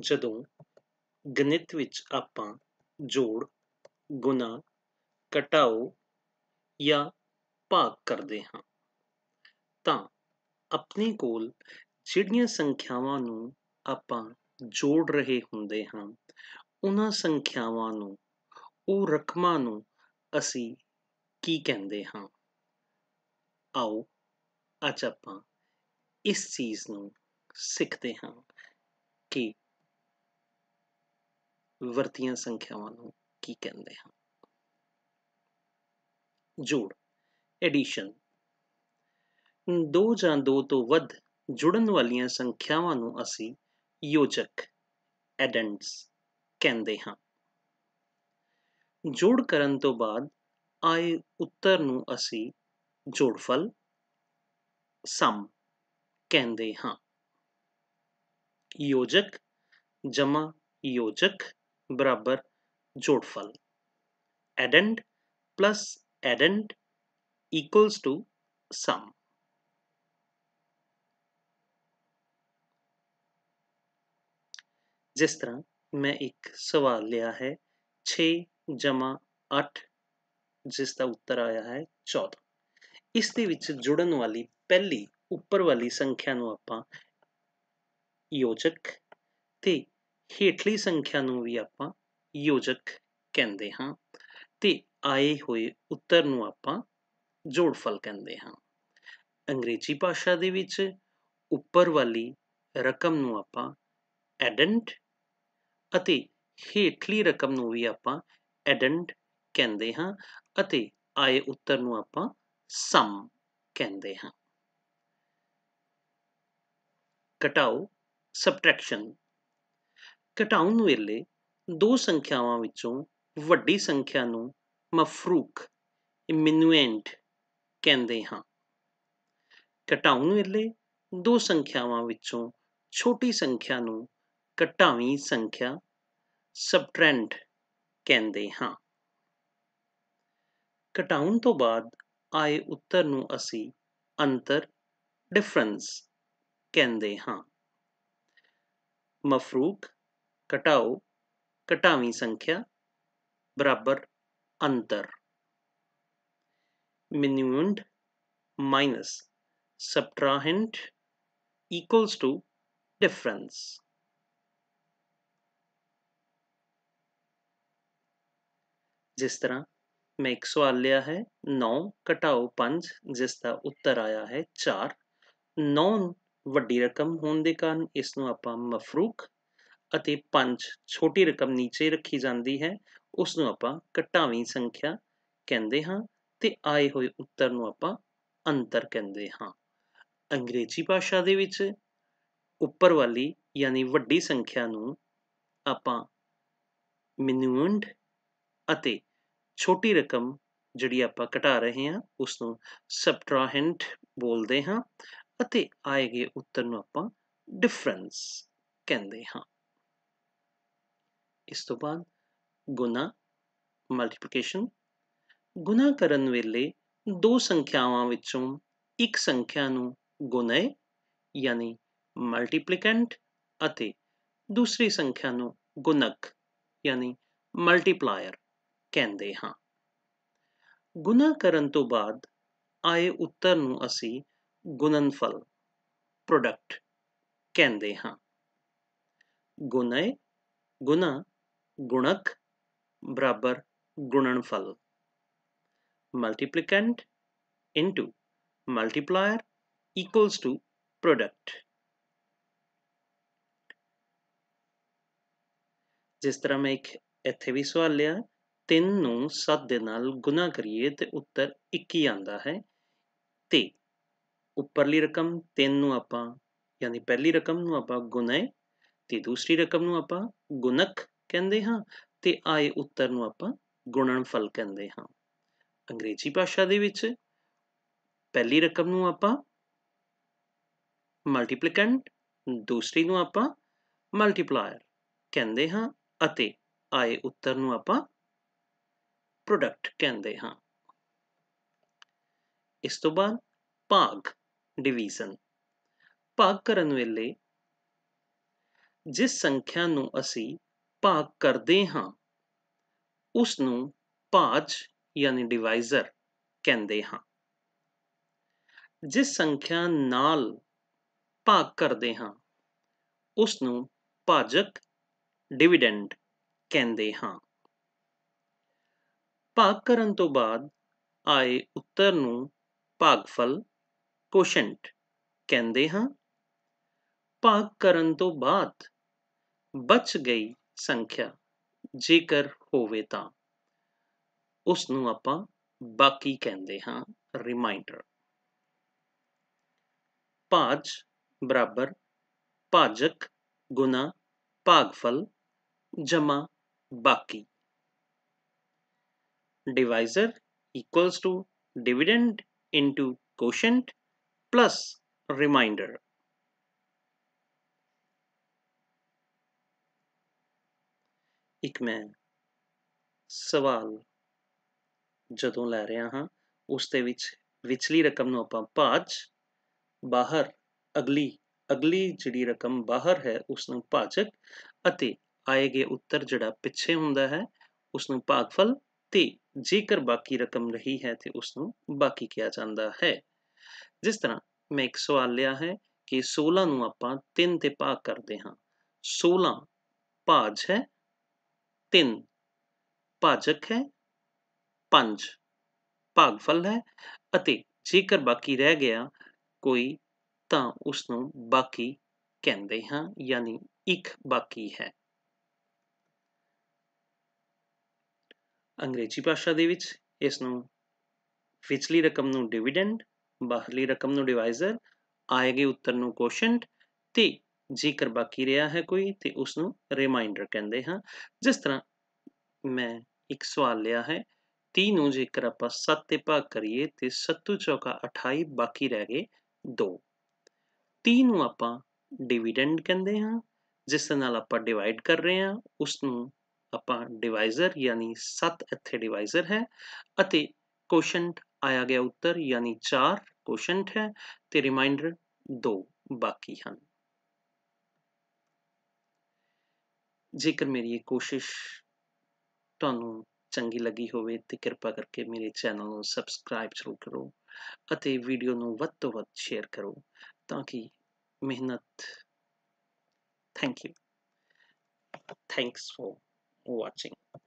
ਜਦੋਂ ਗਣਿਤ ਵਿੱਚ ਆਪਾਂ ਜੋੜ, ਗੁਣਾ, ਘਟਾਓ ਜਾਂ ਭਾਗ ਕਰਦੇ ਹਾਂ, ਤਾਂ ਆਪਣੇ ਕੋਲ ਜਿਹੜੀਆਂ ਸੰਖਿਆਵਾਂ ਨੂੰ ਆਪਾਂ ਜੋੜ ਰਹੇ ਹੁੰਦੇ ਹਾਂ, ਉਹਨਾਂ ਸੰਖਿਆਵਾਂ ਨੂੰ, ਉਹ ਰਕਮਾਂ ਨੂੰ ਅਸੀਂ ਕੀ ਕਹਿੰਦੇ ਹਾਂ? ਆਓ ਅੱਜ ਆਪਾਂ ਇਸ ਚੀਜ਼ ਨੂੰ ਸਿੱਖਦੇ ਹਾਂ ਕਿ ਵਰਤੀਆਂ ਸੰਖਿਆਵਾਂ ਨੂੰ ਕੀ ਕਹਿੰਦੇ ਹਨ? ਜੋੜ ਐਡੀਸ਼ਨ ਦੋ ਜਾਂ ਦੋ ਤੋਂ ਵੱਧ ਜੁੜਨ ਵਾਲੀਆਂ ਸੰਖਿਆਵਾਂ ਨੂੰ ਅਸੀਂ ਯੋਜਕ ਐਡੈਂਡਸ ਕਹਿੰਦੇ ਹਾਂ। ਜੋੜ ਕਰਨ ਤੋਂ ਬਾਅਦ ਆਏ ਉੱਤਰ ਨੂੰ ਅਸੀਂ ਜੋੜਫਲ ਸਮ ਕਹਿੰਦੇ ਹਾਂ। ਯੋਜਕ, ਜਮਾ ਯੋਜਕ ਬਰਾਬਰ ਜੋੜਫਲ addend plus addend equals to sum ਜਿਸ ਤਰ੍ਹਾਂ ਮੈਂ ਇੱਕ ਸਵਾਲ ਲਿਆ ਹੈ 6 ਜਮਾ 8 ਜਿਸ ਦਾ ਉੱਤਰ ਆਇਆ ਹੈ 14 ਇਸ ਦੇ ਵਿੱਚ ਜੁੜਨ ਵਾਲੀ ਪਹਿਲੀ ਉੱਪਰ ਵਾਲੀ ਸੰਖਿਆ ਨੂੰ ਆਪਾਂ ਯੋਜਕ ਤੇ ਹੇਠਲੀ ਸੰਖਿਆ ਨੂੰ ਵੀ ਆਪਾਂ ਯੋਜਕ ਕਹਿੰਦੇ ਹਾਂ ਤੇ ਆਏ ਹੋਏ ਉੱਤਰ ਨੂੰ ਆਪਾਂ ਜੋੜਫਲ ਕਹਿੰਦੇ ਹਾਂ। ਅੰਗਰੇਜ਼ੀ ਭਾਸ਼ਾ ਦੇ ਵਿੱਚ ਉੱਪਰ ਵਾਲੀ ਰਕਮ ਨੂੰ ਆਪਾਂ ਐਡੈਂਟ ਅਤੇ ਹੇਠਲੀ ਰਕਮ ਨੂੰ ਵੀ ਆਪਾਂ ਐਡੈਂਟ ਕਹਿੰਦੇ ਹਾਂ ਅਤੇ ਆਏ ਉੱਤਰ ਨੂੰ ਆਪਾਂ ਸਮ ਕਹਿੰਦੇ ਹਾਂ। ਘਟਾਓ, ਸਬਟ੍ਰੈਕਸ਼ਨ ਘਟਾਉਣ ਵੇਲੇ ਦੋ ਸੰਖਿਆਵਾਂ ਵਿੱਚੋਂ ਵੱਡੀ ਸੰਖਿਆ ਨੂੰ ਮਫਰੂਕ ਇਮਿਨੂਐਂਟ ਕਹਿੰਦੇ ਹਾਂ। ਘਟਾਉਣ ਵੇਲੇ ਦੋ ਸੰਖਿਆਵਾਂ ਵਿੱਚੋਂ ਛੋਟੀ ਸੰਖਿਆ ਨੂੰ ਘਟਾਵੀਂ ਸੰਖਿਆ ਸਬਟ੍ਰੈਂਡ ਕਹਿੰਦੇ ਹਾਂ। ਘਟਾਉਣ ਤੋਂ ਬਾਅਦ ਆਏ ਉੱਤਰ ਨੂੰ ਅਸੀਂ ਅੰਤਰ ਡਿਫਰੈਂਸ ਕਹਿੰਦੇ ਹਾਂ। ਮਫਰੂਕ ਘਟਾਓ, ਘਟਾਵੀਂ ਸੰਖਿਆ, ਬਰਾਬਰ ਅੰਤਰ। minuend minus subtrahend equals to difference ਜਿਸ ਤਰ੍ਹਾਂ ਮੈਂ ਇੱਕ ਸਵਾਲ ਲਿਆ ਹੈ 9 ਘਟਾਓ 5 ਜਿਸ ਦਾ ਉੱਤਰ ਆਇਆ ਹੈ 4 9 ਵੱਡੀ ਰਕਮ ਹੋਣ ਦੇ ਕਾਰਨ ਇਸ ਨੂੰ ਆਪਾਂ ਮਫਰੂਕ ਅਤੇ 5 ਛੋਟੀ ਰਕਮ ਨੀਚੇ ਰੱਖੀ ਜਾਂਦੀ ਹੈ ਉਸ ਨੂੰ ਆਪਾਂ ਘਟਾਵੀਂ ਸੰਖਿਆ ਕਹਿੰਦੇ ਹਾਂ ਤੇ ਆਏ ਹੋਏ ਉੱਤਰ ਨੂੰ ਆਪਾਂ ਅੰਤਰ ਕਹਿੰਦੇ ਹਾਂ। ਅੰਗਰੇਜ਼ੀ ਭਾਸ਼ਾ ਦੇ ਵਿੱਚ ਉੱਪਰ ਵਾਲੀ ਯਾਨੀ ਵੱਡੀ ਸੰਖਿਆ ਨੂੰ ਆਪਾਂ ਮਿਨੂਅੰਡ ਅਤੇ ਛੋਟੀ ਰਕਮ ਜਿਹੜੀ ਆਪਾਂ ਘਟਾ ਰਹੇ ਹਾਂ ਉਸ ਨੂੰ ਸਬਟ੍ਰਾਹੈਂਟ ਬੋਲਦੇ ਹਾਂ ਅਤੇ ਆਏ ਗਏ ਉੱਤਰ ਨੂੰ ਆਪਾਂ ਡਿਫਰੈਂਸ ਕਹਿੰਦੇ ਹਾਂ। ਇਸ ਤੋਂ ਬਾਅਦ ਗੁਣਾ ਮਲਟੀਪਲੀਕੇਸ਼ਨ ਗੁਣਾ ਕਰਨ ਵੇਲੇ ਦੋ ਸੰਖਿਆਵਾਂ ਵਿੱਚੋਂ ਇੱਕ ਸੰਖਿਆ ਨੂੰ ਗੁਣੇ, ਯਾਨੀ ਮਲਟੀਪਲੀਕੈਂਟ ਅਤੇ ਦੂਸਰੀ ਸੰਖਿਆ ਨੂੰ ਗੁਣਕ, ਯਾਨੀ ਮਲਟੀਪਲਾਇਰ ਕਹਿੰਦੇ ਹਾਂ। ਗੁਣਾ ਕਰਨ ਤੋਂ ਬਾਅਦ ਆਏ ਉੱਤਰ ਨੂੰ ਅਸੀਂ ਗੁਣਨਫਲ ਪ੍ਰੋਡਕਟ ਕਹਿੰਦੇ ਹਾਂ। ਗੁਣੇ, ਗੁਣਾ ਗੁਣਕ ਬਰਾਬਰ ਗੁਣਨਫਲ multiplicand into multiplier equals to product ਜਿਸ ਤਰ੍ਹਾਂ ਮੈਂ ਇੱਕ ਇੱਥੇ ਵੀ ਸਵਾਲ ਲਿਆ 3 ਨੂੰ 7 ਦੇ ਨਾਲ ਗੁਣਾ ਕਰੀਏ ਤੇ ਉੱਤਰ 21 ਆਂਦਾ ਹੈ। ਤੇ ਉੱਪਰਲੀ ਰਕਮ 3 ਨੂੰ ਆਪਾਂ, ਯਾਨੀ ਪਹਿਲੀ ਰਕਮ ਨੂੰ ਆਪਾਂ ਗੁਣੇ ਤੇ ਦੂਸਰੀ ਰਕਮ ਨੂੰ ਆਪਾਂ ਗੁਣਕ ਕਹਿੰਦੇ ਹਾਂ ਤੇ ਆਏ ਉੱਤਰ ਨੂੰ ਆਪਾਂ ਗੁਣਨਫਲ ਕਹਿੰਦੇ ਹਾਂ। ਅੰਗਰੇਜ਼ੀ ਭਾਸ਼ਾ ਦੇ ਵਿੱਚ ਪਹਿਲੀ ਰਕਮ ਨੂੰ ਆਪਾਂ ਮਲਟੀਪਲੀਕੈਂਟ ਦੂਸਰੀ ਨੂੰ ਆਪਾਂ ਮਲਟੀਪਲਾਇਰ ਕਹਿੰਦੇ ਹਾਂ ਅਤੇ ਆਏ ਉੱਤਰ ਨੂੰ ਆਪਾਂ ਪ੍ਰੋਡਕਟ ਕਹਿੰਦੇ ਹਾਂ। ਇਸ ਤੋਂ ਬਾਅਦ ਭਾਗ ਡਿਵੀਜ਼ਨ ਭਾਗ ਕਰਨ ਵੇਲੇ ਜਿਸ ਸੰਖਿਆ ਨੂੰ ਅਸੀਂ ਭਾਗ ਕਰਦੇ ਹਾਂ। ਉਸ ਨੂੰ ਭਾਜ ਯਾਨੀ ਡਿਵਾਈਜ਼ਰ ਕਹਿੰਦੇ ਹਾਂ। ਜਿਸ ਸੰਖਿਆ ਨਾਲ ਭਾਗ ਕਰਦੇ ਹਾਂ ਉਸ ਨੂੰ ਭਾਜਕ ਡਿਵੀਡੈਂਡ ਕਹਿੰਦੇ ਹਾਂ। ਭਾਗ ਕਰਨ ਤੋਂ ਬਾਅਦ ਆਏ ਉੱਤਰ ਨੂੰ ਭਾਗਫਲ ਕੋਸ਼ੈਂਟ ਕਹਿੰਦੇ ਹਾਂ। ਭਾਗ ਕਰਨ ਤੋਂ ਬਾਅਦ ਬਚ ਗਈ ਸੰਖਿਆ ਜੇਕਰ ਹੋਵੇ ਤਾਂ ਉਸ ਨੂੰ ਆਪਾਂ ਬਾਕੀ ਕਹਿੰਦੇ ਹਾਂ ਰਿਮਾਈਂਡਰ ਭਾਜ ਬਰਾਬਰ ਭਾਜਕ ਗੁਣਾ ਭਾਗਫਲ ਜਮਾ ਬਾਕੀ divisor equals to dividend into quotient plus reminder ਇੱਕ ਮੈਂ ਸਵਾਲ ਜਦੋਂ ਲੈ ਰਿਹਾ ਹਾਂ, ਉਸ ਦੇ ਵਿੱਚ ਵਿਚਲੀ ਰਕਮ ਨੂੰ ਆਪਾਂ ਭਾਜ ਬਾਹਰ, ਅਗਲੀ ਅਗਲੀ ਜਿਹੜੀ ਰਕਮ ਬਾਹਰ ਹੈ ਉਸ ਨੂੰ ਭਾਜਕ ਅਤੇ ਆਏਗੇ ਉੱਤਰ ਜਿਹੜਾ ਪਿੱਛੇ ਹੁੰਦਾ ਹੈ ਉਸ ਨੂੰ ਭਾਗਫਲ ਤੇ ਜੇਕਰ ਬਾਕੀ ਰਕਮ ਰਹੀ ਹੈ ਤੇ ਉਸ ਨੂੰ ਬਾਕੀ ਕਿਹਾ ਜਾਂਦਾ ਹੈ। ਜਿਸ ਤਰ੍ਹਾਂ ਮੈਂ ਇੱਕ ਸਵਾਲ ਲਿਆ ਹੈ ਕਿ 16 ਨੂੰ ਆਪਾਂ 3 ਤੇ ਭਾਗ ਕਰਦੇ ਹਾਂ। 16 ਭਾਜ ਹੈ ਤਿੰਨ। ਭਾਜਕ ਹੈ 5 ਭਾਗਫਲ ਹੈ ਅਤੇ ਜੇਕਰ ਬਾਕੀ ਰਹਿ ਗਿਆ ਕੋਈ, ਤਾਂ ਉਸ ਨੂੰ ਬਾਕੀ ਕਹਿੰਦੇ ਹਾਂ, ਯਾਨੀ ਇੱਕ ਬਾਕੀ ਹੈ। ਅੰਗਰੇਜ਼ੀ ਭਾਸ਼ਾ ਦੇ ਵਿੱਚ ਇਸ ਨੂੰ ਵਿਚਲੀ ਰਕਮ ਨੂੰ ਡਿਵੀਡੈਂਡ ਬਾਹਰਲੀ ਰਕਮ ਨੂੰ ਡਿਵਾਈਜ਼ਰ ਆਏਗੇ ਉੱਤਰ ਨੂੰ ਕੋਸ਼ੈਂਟ ਤੇ ਜੇਕਰ ਬਾਕੀ ਰਿਹਾ ਹੈ ਕੋਈ, ਤੇ ਉਸ ਨੂੰ ਰਿਮਾਈਂਡਰ ਕਹਿੰਦੇ ਹਾਂ। ਜਿਸ ਤਰ੍ਹਾਂ ਮੈਂ ਇੱਕ ਸਵਾਲ ਲਿਆ ਹੈ 30 ਨੂੰ ਜੇਕਰ ਆਪਾਂ 7 ਤੇ ਭਾਗ ਕਰੀਏ, ਤੇ 7 ਚੌਕਾ 28 ਬਾਕੀ ਰਹਿ ਗਏ 2 30 ਨੂੰ ਆਪਾਂ ਡਿਵੀਡੈਂਡ ਕਹਿੰਦੇ ਹਾਂ, ਜਿਸ ਨਾਲ ਆਪਾਂ ਡਿਵਾਈਡ ਕਰ ਰਹੇ ਹਾਂ ਉਸ ਨੂੰ ਆਪਾਂ ਡਿਵਾਈਜ਼ਰ ਯਾਨੀ 7 ਇੱਥੇ ਡਿਵਾਈਜ਼ਰ ਹੈ, ਅਤੇ ਕੋਸ਼ੈਂਟ ਆਇਆ ਗਿਆ ਉੱਤਰ ਯਾਨੀ 4 ਕੋਸ਼ੈਂਟ ਹੈ, ਤੇ ਰਿਮਾਈਂਡਰ 2 ਬਾਕੀ ਹਨ। ਜੇਕਰ ਮੇਰੀ ਇਹ ਕੋਸ਼ਿਸ਼ ਤੁਹਾਨੂੰ ਚੰਗੀ ਲੱਗੀ ਹੋਵੇ ਤੇ ਕਿਰਪਾ ਕਰਕੇ ਮੇਰੇ ਚੈਨਲ ਨੂੰ ਸਬਸਕ੍ਰਾਈਬ ਜ਼ਰੂਰ ਕਰੋ ਅਤੇ ਵੀਡੀਓ ਨੂੰ ਵੱਧ ਤੋਂ ਵੱਧ ਸ਼ੇਅਰ ਕਰੋ ਤਾਂ ਕਿ ਮਿਹਨਤ, thank you. Thanks for watching.